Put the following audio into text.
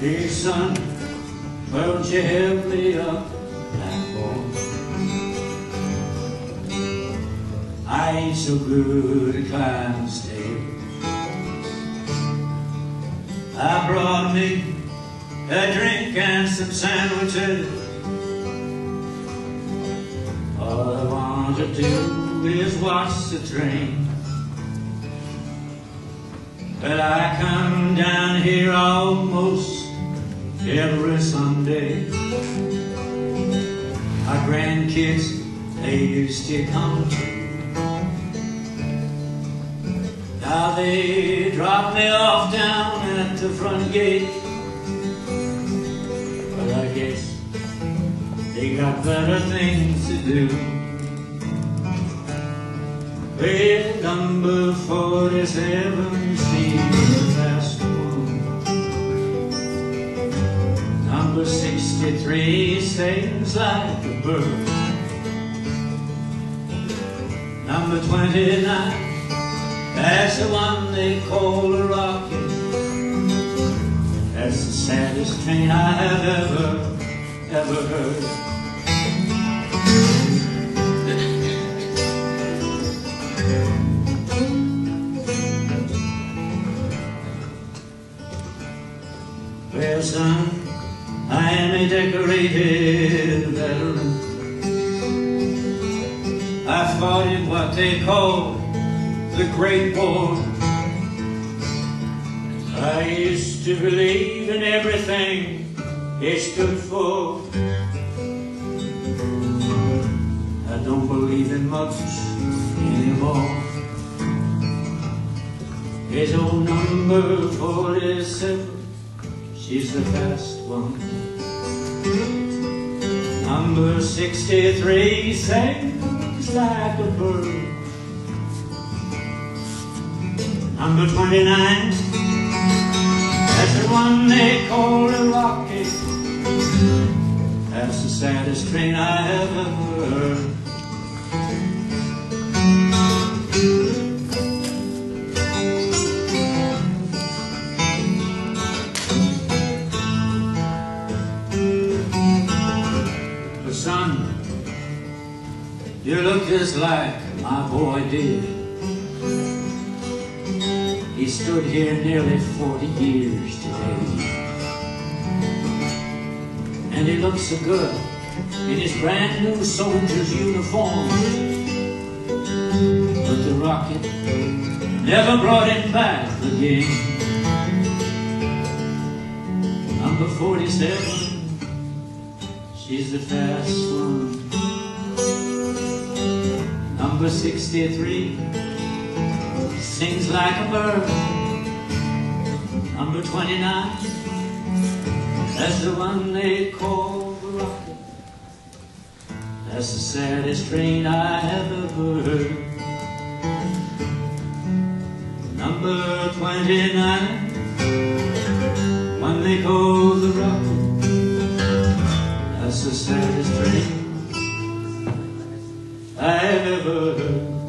Hey son, why don't you help me up? I ain't so good at climbing stairs. I brought me a drink and some sandwiches. All I want to do is watch the train. But I come down here almost every Sunday. Our grandkids, they used to come too. Now they drop me off down at the front gate. But I guess they got better things to do. Well, number 47 63 sings like a bird. Number 29, that's the one they call a rocket. That's the saddest train I have ever, ever heard. Well, son, I am a decorated veteran. I fought in what they call the Great War. I used to believe in everything it stood for. I don't believe in much anymore. There's old number 47, she's the best one. Number 63 sings like a bird. Number 29, that's the one they call a rocket. That's the saddest train I ever heard. You look just like my boy did. He stood here nearly 40 years today. And he looks so good in his brand new soldier's uniform. But the rocket never brought him back again. Number 47, she's the fast one. Number 63, sings like a bird. Number 29, that's the one they call the rocket. That's the saddest train I ever heard. Number 29, one they call the rocket. That's the saddest never